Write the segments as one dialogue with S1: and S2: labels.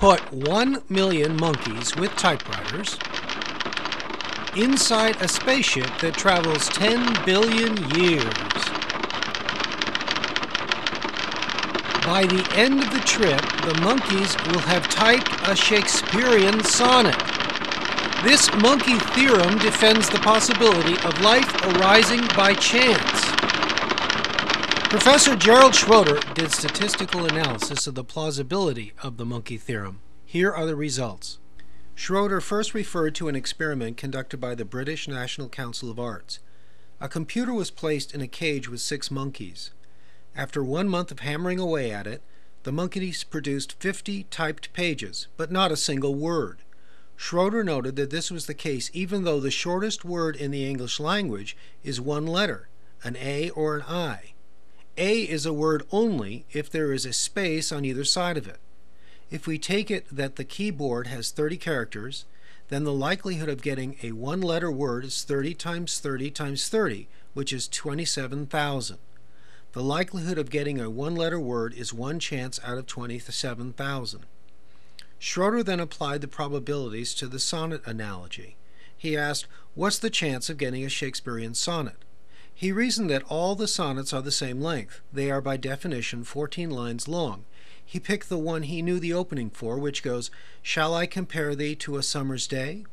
S1: put 1 million monkeys with typewriters inside a spaceship that travels 10 billion years. By the end of the trip, the monkeys will have typed a Shakespearean sonnet. This monkey theorem defends the possibility of life arising by chance. Professor Gerald Schroeder did statistical analysis of the plausibility of the monkey theorem. Here are the results. Schroeder first referred to an experiment conducted by the British National Council of Arts. A computer was placed in a cage with six monkeys. After one month of hammering away at it, the monkeys produced 50 typed pages, but not a single word. Schroeder noted that this was the case even though the shortest word in the English language is one letter, an A or an I. A is a word only if there is a space on either side of it. If we take it that the keyboard has 30 characters, then the likelihood of getting a one letter word is 30 times 30 times 30, which is 27,000. The likelihood of getting a one letter word is one chance out of 27,000. Schroeder then applied the probabilities to the sonnet analogy. He asked, What's the chance of getting a Shakespearean sonnet? He reasoned that all the sonnets are the same length. They are by definition 14 lines long. He picked the one he knew the opening for, which goes, Shall I compare thee to a summer's day?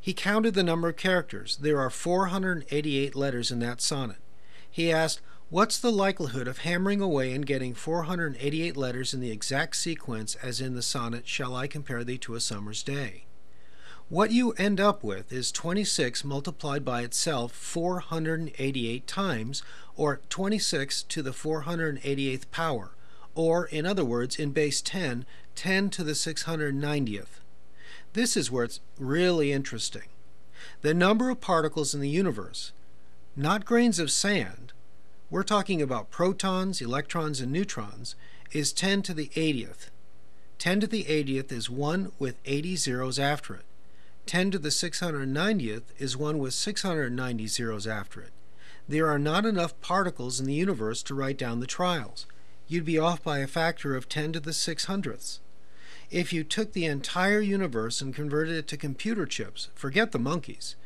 S1: He counted the number of characters. There are 488 letters in that sonnet. He asked, What's the likelihood of hammering away and getting 488 letters in the exact sequence as in the sonnet, Shall I compare thee to a summer's day? What you end up with is 26 multiplied by itself 488 times, or 26 to the 488th power, or, in other words, in base 10, 10 to the 690th. This is where it's really interesting. The number of particles in the universe, not grains of sand, we're talking about protons, electrons, and neutrons, is 10 to the 80th. 10 to the 80th is 1 with 80 zeros after it. 10 to the 690th is one with 690 zeros after it. There are not enough particles in the universe to write down the trials. You'd be off by a factor of 10 to the 600ths. If you took the entire universe and converted it to computer chips, forget the monkeys,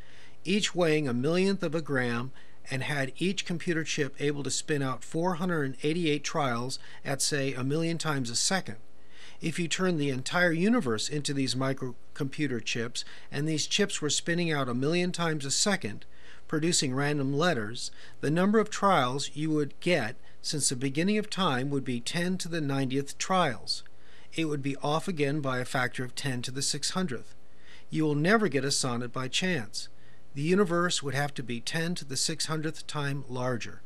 S1: each weighing a millionth of a gram, and had each computer chip able to spin out 488 trials at, say, a million times a second, if you turn the entire universe into these microcomputer chips and these chips were spinning out a million times a second, producing random letters, the number of trials you would get since the beginning of time would be 10 to the 90th trials. It would be off again by a factor of 10 to the 600th. You will never get a sonnet by chance. The universe would have to be 10 to the 600th time larger.